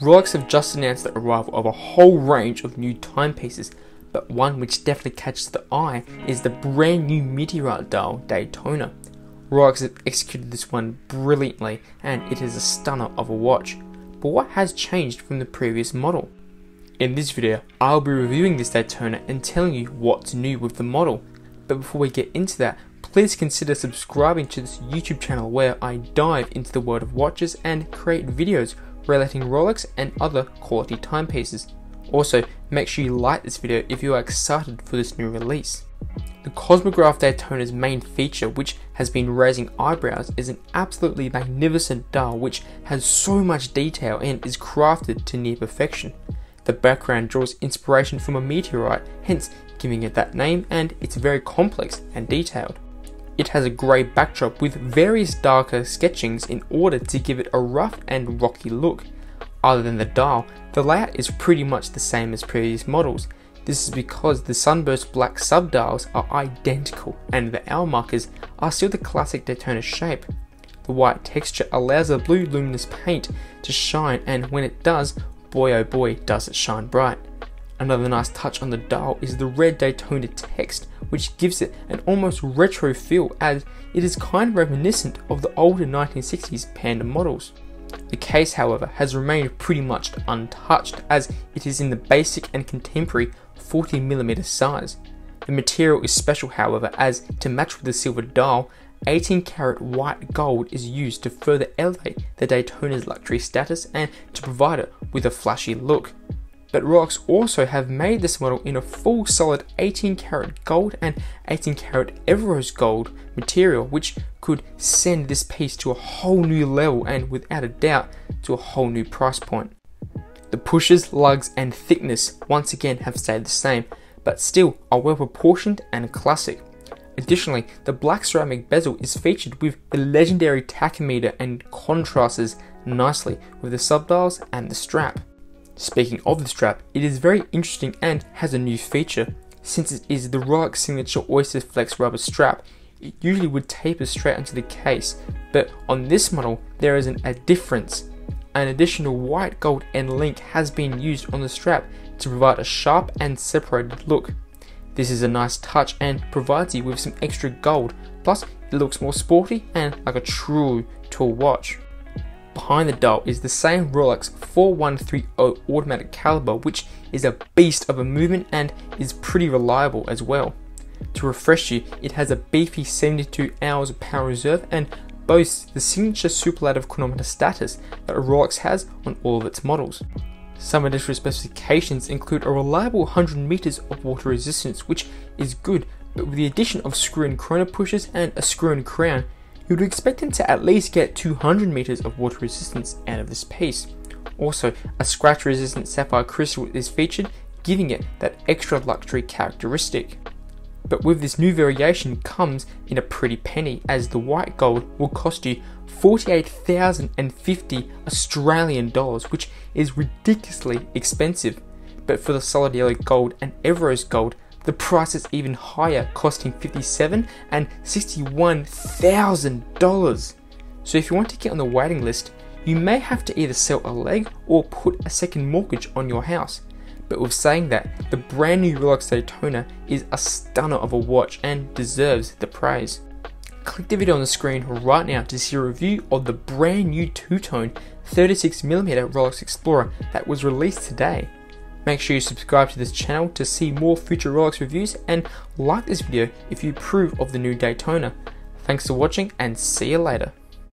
Rolex have just announced the arrival of a whole range of new timepieces, but one which definitely catches the eye is the brand new Meteorite dial Daytona. Rolex have executed this one brilliantly and it is a stunner of a watch. But what has changed from the previous model? In this video, I'll be reviewing this Daytona and telling you what's new with the model. But before we get into that, please consider subscribing to this YouTube channel where I dive into the world of watches and create videos relating Rolex and other quality timepieces. Also, make sure you like this video if you are excited for this new release. The Cosmograph Daytona's main feature, which has been raising eyebrows, is an absolutely magnificent dial which has so much detail and is crafted to near perfection. The background draws inspiration from a meteorite, hence giving it that name, and it's very complex and detailed. It has a grey backdrop with various darker sketchings in order to give it a rough and rocky look. Other than the dial, the layout is pretty much the same as previous models. This is because the sunburst black subdials are identical and the hour markers are still the classic Daytona shape. The white texture allows the blue luminous paint to shine and when it does, boy oh boy does it shine bright. Another nice touch on the dial is the red Daytona text, which gives it an almost retro feel as it is kind of reminiscent of the older 1960s Panda models. The case, however, has remained pretty much untouched as it is in the basic and contemporary 40mm size. The material is special, however, as to match with the silver dial, 18 karat white gold is used to further elevate the Daytona's luxury status and to provide it with a flashy look but Rolex also have made this model in a full solid 18 karat gold and 18 karat Everose gold material which could send this piece to a whole new level and without a doubt to a whole new price point. The pushes, lugs and thickness once again have stayed the same but still are well proportioned and classic. Additionally, the black ceramic bezel is featured with the legendary tachymeter and contrasts nicely with the subdials and the strap. Speaking of the strap, it is very interesting and has a new feature. Since it is the Rolex signature Oyster Flex rubber strap, it usually would taper straight onto the case, but on this model there is an, a difference. An additional white gold end link has been used on the strap to provide a sharp and separated look. This is a nice touch and provides you with some extra gold, plus it looks more sporty and like a true tall watch behind the dial is the same Rolex 4130 automatic caliber, which is a beast of a movement and is pretty reliable as well. To refresh you, it has a beefy 72 hours of power reserve and boasts the signature superlative chronometer status that Rolex has on all of its models. Some additional specifications include a reliable 100 meters of water resistance, which is good, but with the addition of screw-in chrono pushers and a screw-in crown, you would expect him to at least get 200 meters of water resistance out of this piece. Also, a scratch resistant sapphire crystal is featured, giving it that extra luxury characteristic. But with this new variation comes in a pretty penny as the white gold will cost you 48,050 Australian dollars, which is ridiculously expensive. But for the solid yellow gold and Everose gold, the price is even higher, costing 57 and $61,000. So if you want to get on the waiting list, you may have to either sell a leg or put a second mortgage on your house. But with saying that, the brand new Rolex Daytona is a stunner of a watch and deserves the praise. Click the video on the screen right now to see a review of the brand new two-tone 36mm Rolex Explorer that was released today. Make sure you subscribe to this channel to see more future Rolex reviews and like this video if you approve of the new Daytona. Thanks for watching and see you later.